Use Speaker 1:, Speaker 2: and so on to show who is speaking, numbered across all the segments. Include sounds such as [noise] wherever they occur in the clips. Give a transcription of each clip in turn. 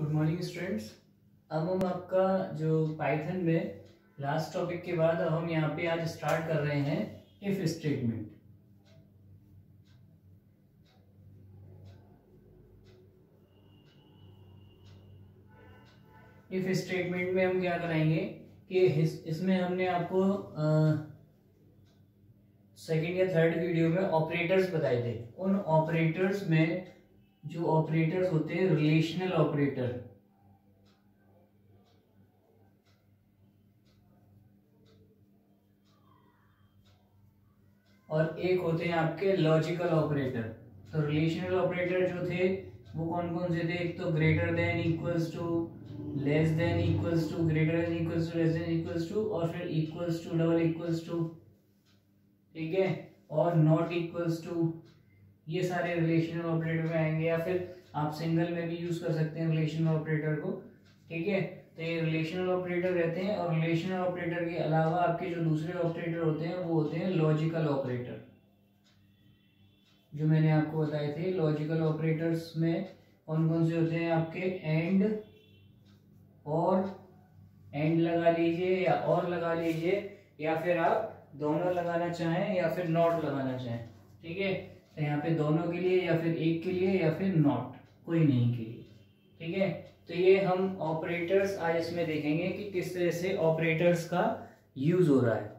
Speaker 1: Good morning students अब हम आपका जो पाइथन में लास्ट टॉपिक के बाद हम यहाँ पे आज स्टार्ट कर रहे हैं इफ़ स्टेटमेंट इफ़ स्टेटमेंट में हम क्या कराएँगे कि इसमें हमने आपको सेकेंड या थर्ड वीडियो में ऑपरेटर्स बताए थे। उन ऑपरेटर्स में जो ऑपरेटर्स होते हैं रिलेशनल ऑपरेटर और एक होते हैं आपके लॉजिकल ऑपरेटर तो रिलेशनल ऑपरेटर जो थे, वो कौन कौन से थे? एक तो greater than equals to less than equals to greater than equals to less than equals to और फिर equals to double equals to ठीक है? और नॉट इक्वल्स टू ये सारे रिलेशनल ऑपरेटर में आएँगे या फिर आप सिंगल में भी यूज़ कर सकते हैं रिलेशनल ऑपरेटर को, ठीक है? तो ये रिलेशनल ऑपरेटर रहते हैं और रिलेशनल ऑपरेटर के अलावा आपके जो दूसरे ऑपरेटर होते हैं, वो होते हैं लॉजिकल ऑपरेटर जो मैंने आपको बताए थे लॉजिकल ऑपरेटर्स में कौन कौन से होते हैं आपके? एंड और एंड लगा लीजिए या और लगा लीजिए या फिर आप दोनों लगाना चाहें या फिर नॉट लगाना चाहें, ठीक है? तो यहाँ पे दोनों के लिए या फिर एक के लिए या फिर नॉट कोई नहीं के लिए। ठीक है? तो ये हम ऑपरेटर्स आज इसमें देखेंगे कि किस तरह से ऑपरेटर्स का यूज़ हो रहा है।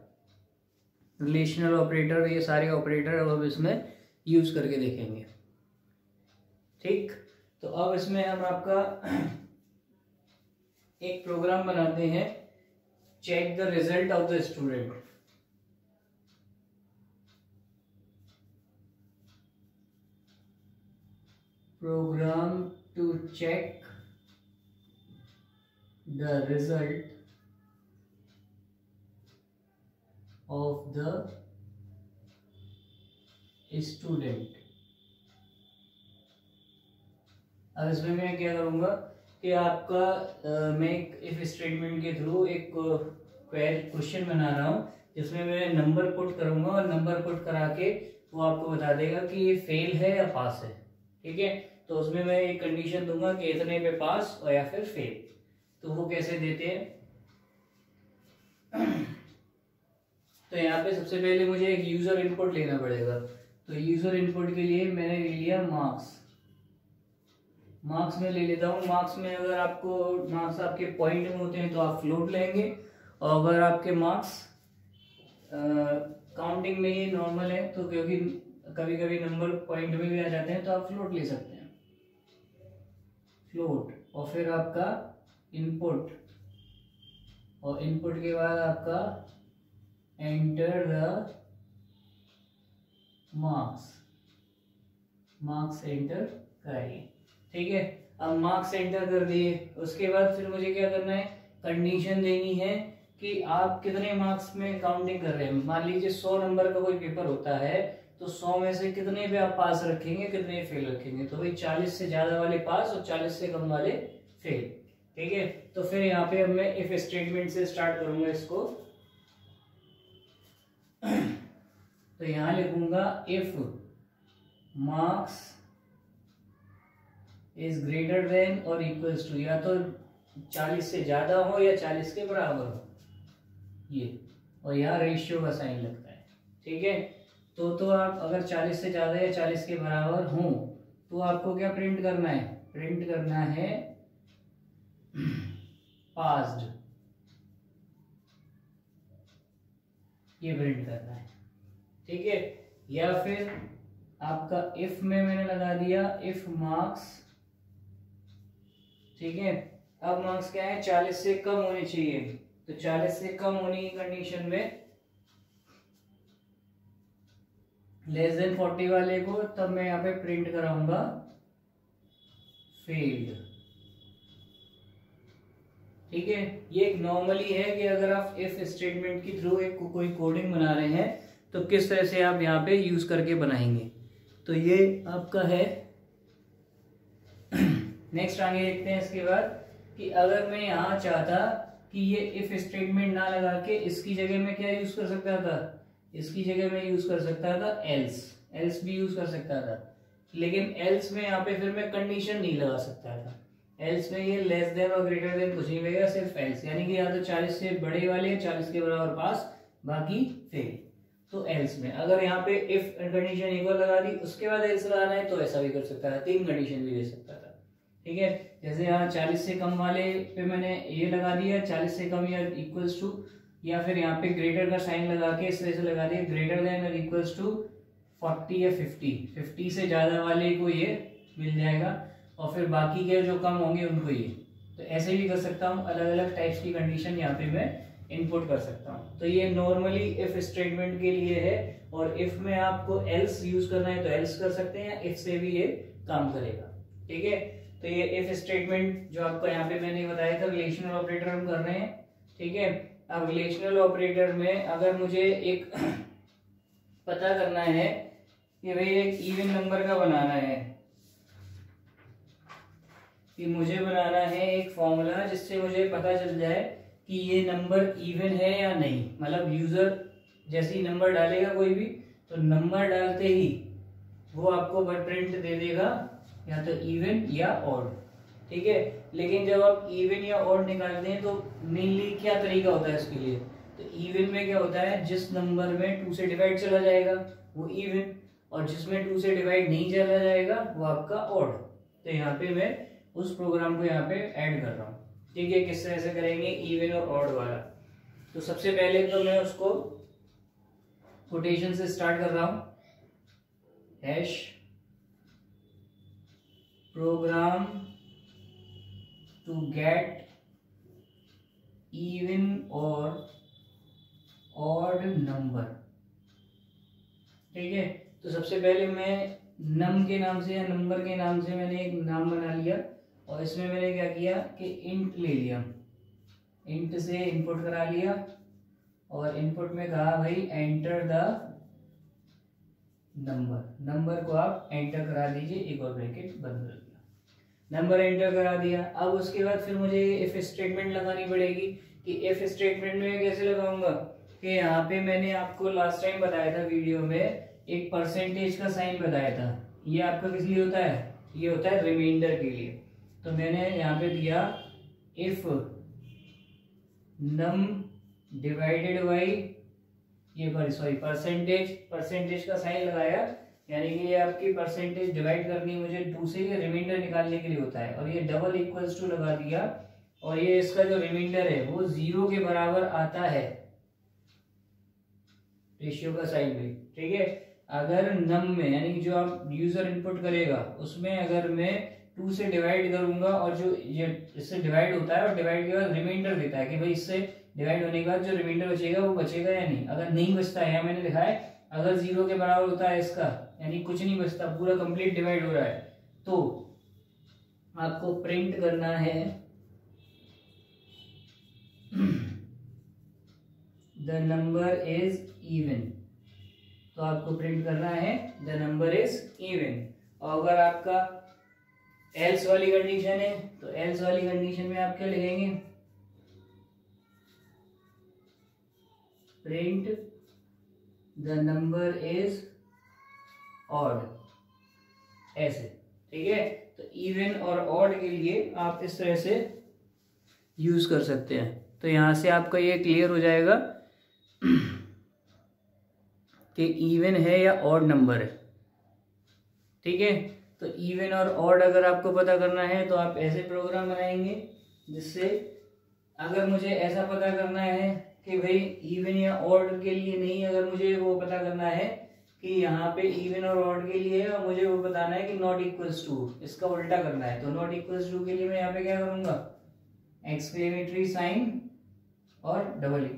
Speaker 1: रिलेशनल ऑपरेटर ये सारे ऑपरेटर अब इसमें यूज़ करके देखेंगे। ठीक? तो अब इसमें हम आपका एक प्रोग्राम बनाते हैं। Check the result of the student program to check the result of the student. अब इसमें मैं क्या करूँगा कि आपका आ, मैं एक इफ़ स्टेटमेंट के थ्रू एक क्वेश्चन बना रहा हूँ जिसमें मैं नंबर पुट करूँगा और नंबर पुट करा के वो आपको बता देगा कि ये फेल है या पास है। ठीक है? तो उसमें मैं एक कंडीशन दूँगा कि इतने पे पास और या फिर फेल तो वो कैसे देते हैं? तो यहाँ पे सबसे पहले मुझे एक यूज़र इनपुट लेना पड़ेगा। तो यूज़र इनपुट के लिए मैंने ले लिया मार्क्स मार्क्स में ले लेता हूँ। मार्क्स में अगर आपको मार्क्स आपके पॉइंट में होते हैं तो आप फ्लोट लेंगे। और अगर आपके मार्क्स काउंटिंग में ही नॉर्मल है तो क्योंकि कभी कभी नंबर पॉइंट में भी आ जाते हैं तो आप फ्लोट ले सकते हैं। फ्लोट और फिर आपका इनपुट और इनपुट के बाद आपका enter the marks marks enter कराइए ठीक है? अब मार्क्स एंटर कर दिए। उसके बाद फिर मुझे क्या करना है? कंडीशन देनी है कि आप कितने मार्क्स में काउंटिंग कर रहे हैं। मान लीजिए सौ नंबर का कोई पेपर होता है तो सौ में से कितने पे आप पास रखेंगे, कितने फेल रखेंगे? तो भाई चालीस से ज़्यादा वाले पास और चालीस से कम वाले फेल ठीक है? तो फिर यहाँ पे मैं इफ़ स्टेटमेंट से स्टार्ट करूँगा इसको। [clears throat] तो यहाँ लिखूँगा if marks is greater than और इक्वल्स टू या तो चालीस से ज़्यादा हो या चालीस के बराबर हो। ये, और यहाँ रेशियो का साइन लगता है। ठीक है? तो तो आप अगर 40 से ज़्यादा या 40 के बराबर हो तो आपको क्या प्रिंट करना है? प्रिंट करना है पास्ड ये प्रिंट करना है। ठीक है? या फिर आपका इफ़ में मैंने लगा दिया इफ़ मार्क्स ठीक है? अब मार्क्स क्या है? 40 से कम होने चाहिए। तो 40 से कम होने की कंडीशन में लेस देन फोर्टी वाले को तब मैं यहाँ पे प्रिंट कराऊँगा फेल्ड ठीक है? ये एक नॉर्मली है कि अगर आप इफ़ स्टेटमेंट के थ्रू एक को, कोई कोडिंग बना रहे हैं तो किस तरह से आप यहाँ पे यूज़ करके बनाएँगे? तो ये आपका है। [clears throat] नेक्स्ट आगे देखते हैं इसके बाद कि अगर मैं यहाँ चाहता कि ये इफ़ स्टेटमेंट ना लगा के इसकी जगह में क्या यूज़ कर सकता था? इसकी जगह में यूज़ कर सकता था एल्स एल्स भी यूज़ कर सकता था। लेकिन एल्स में यहाँ पे फिर मैं कंडीशन नहीं लगा सकता था। एल्स में ये लेस देन और ग्रेटर देन कुछ नहीं मिलेगा सिर्फ़ एल्स यानी कि या तो चालीस से बड़े वाले चालीस के बराबर पास बाकी फेल तो एल्स में अगर यहाँ पे इफ़ कंडीशन इक्वल लगा दी, उसके बाद एल्स लगाना है तो ऐसा भी कर सकता था। तीन कंडीशन भी दे सकता था। ठीक है? जैसे यहाँ चालीस से कम वाले पे मैंने ये लगा दिया, चालीस से कम या इक्वल्स टू या फिर यहाँ पे ग्रेटर का साइन लगा के इस तरह से लगा दिया ग्रेटर देन और इक्वल्स टू फोर्टी या फिफ्टी फिफ्टी से ज़्यादा वाले को ये मिल जाएगा और फिर बाकी के जो कम होंगे उनको ये। तो ऐसे भी कर सकता हूँ अलग अलग टाइप्स की कंडीशन यहाँ पे मैं इनपुट कर सकता हूँ। तो ये नॉर्मली इफ़ स्टेटमेंट के लिए है और इफ़ में आपको एल्स यूज़ करना है तो एल्स कर सकते हैं इफ़ से भी ये काम करेगा। ठीक है? तो ये इफ़ स्टेटमेंट जो आपको यहाँ पे मैंने बताया था रिलेशनल ऑपरेटर हम कर रहे हैं। ठीक है? अब रिलेशनल ऑपरेटर में अगर मुझे एक [clears throat] पता करना है कि भाई एक इवन नंबर का बनाना है, कि मुझे बनाना है एक फॉर्मूला जिससे मुझे पता चल जाए कि ये नंबर इवन है या नहीं। मतलब यूज़र जैसे ही नंबर डालेगा कोई भी तो नंबर डालते ही वो आपको प्रिंट दे देगा, या तो इवन या ऑड ठीक है? लेकिन जब आप इवन या ऑड निकालते हैं तो मेनली क्या तरीका होता है इसके लिए? तो इवन में क्या होता है, जिस नंबर में टू से डिवाइड चला जाएगा, वो इवन और जिसमें टू से डिवाइड नहीं चला जाएगा, वो आपका ऑड तो यहाँ पे मैं उस प्रोग्राम को यहाँ पे ऐड कर रहा हूँ। ठीक है, किस तरह से करेंगे इवन और ऑड वाला? तो सबसे पहले तो मैं उसको कोटेशन से स्टार्ट कर रहा हूँ। Hash program to get even और ऑड नंबर ठीक है? तो सबसे पहले मैं नम के नाम से या नंबर के नाम से मैंने एक नाम बना लिया और इसमें मैंने क्या किया कि इंट ले लिया। इंट से इनपुट करा लिया और इनपुट में कहा, भाई एंटर द नंबर नंबर को आप एंटर करा दीजिए, एक और ब्रैकेट बंद कर नंबर एंटर करा दिया। अब उसके बाद फिर मुझे इफ़ स्टेटमेंट लगानी पड़ेगी कि इफ़ स्टेटमेंट में कैसे लगाऊँगा? कि यहाँ पे मैंने आपको लास्ट टाइम बताया था वीडियो में, एक परसेंटेज का साइन बताया था। ये आपका किस लिए होता है? ये होता है रिमाइंडर के लिए। तो मैंने यहाँ पे दिया इफ़ नम डिवाइडेड बाई ये सॉरी परसेंटेज परसेंटेज का साइन लगाया। यानी कि ये आपकी परसेंटेज डिवाइड करनी मुझे दूसरे के रिमाइंडर निकालने के लिए होता है। और ये डबल इक्वल्स टू लगा दिया। और ये इसका जो रिमाइंडर है, वो ज़ीरो के बराबर आता है। रेशियो का साइन भी ठीक है? अगर नम में, यानी जो आप यूज़र इनपुट करेगा, उसमें अगर मैं टू से डिवाइड करूँगा और जो ये इससे डिवाइड होता है और डिवाइड के बाद रिमाइंडर देता है कि भाई इससे डिवाइड होने के बाद जो रिमाइंडर बचेगा, वो बचेगा या नहीं? अगर नहीं बचता है यहाँ मैंने लिखा है, अगर ज़ीरो के बराबर होता है इसका यानी कुछ नहीं बचता, पूरा कंप्लीट डिवाइड हो रहा है। तो आपको प्रिंट करना है। द नंबर इज़ इवन तो आपको प्रिंट करना है द नंबर इज़ इवन और अगर आपका एल्स वाली कंडीशन है तो एल्स वाली कंडीशन में आप क्या लिखेंगे? Print the number is odd ऐसे, ठीक है? तो इवन और ऑड के लिए आप इस तरह से यूज़ कर सकते हैं। तो यहाँ से आपका ये क्लियर हो जाएगा [clears throat] कि इवन है या ऑड नंबर है। ठीक है? तो इवन और ऑड अगर आपको पता करना है तो आप ऐसे प्रोग्राम बनाएँगे जिससे अगर मुझे ऐसा पता करना है कि भाई इवन या ऑड के लिए नहीं अगर मुझे वो पता करना है कि यहाँ पे इवन और ऑड के लिए और मुझे वो बताना है कि नॉट इक्वल्स टू इसका उल्टा करना है। तो नॉट इक्वल्स टू के लिए मैं यहाँ पे क्या करूँगा? एक्सक्लेमेटरी साइन और डबल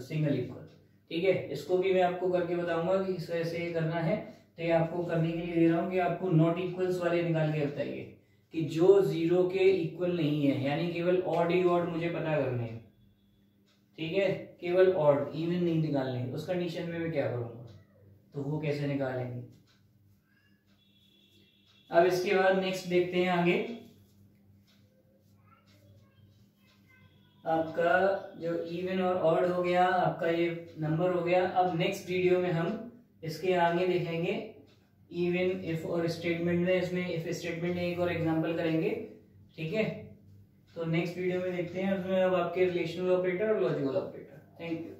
Speaker 1: सिंगल इक्वल ठीक है? इसको भी मैं आपको करके बताऊँगा कि इस वजह से ये करना है। तो ये आपको करने के लिए दे रहा हूँ कि आपको नॉट इक्वल्स वाले निकाल के बताइए कि जो ज़ीरो के इक्वल नहीं है, यानी केवल ऑड ही ऑड मुझे पता करने ठीक है? केवल ऑड इवन नहीं निकालने। उस कंडीशन में मैं क्या करूँगा? तो वो कैसे निकालेंगे? अब इसके बाद नेक्स्ट देखते हैं आगे। आपका जो इवन और ऑड हो गया, आपका ये नंबर हो गया। अब नेक्स्ट वीडियो में हम इसके आगे देखेंगे इवन इफ़ और स्टेटमेंट में। इसमें इफ़ स्टेटमेंट एक और एग्जांपल करेंगे, ठीक है? तो नेक्स्ट वीडियो में देखते हैं। उसमें अब आपके रिलेशनल ऑपरेटर और लॉजिकल ऑपरेटर थैंक यू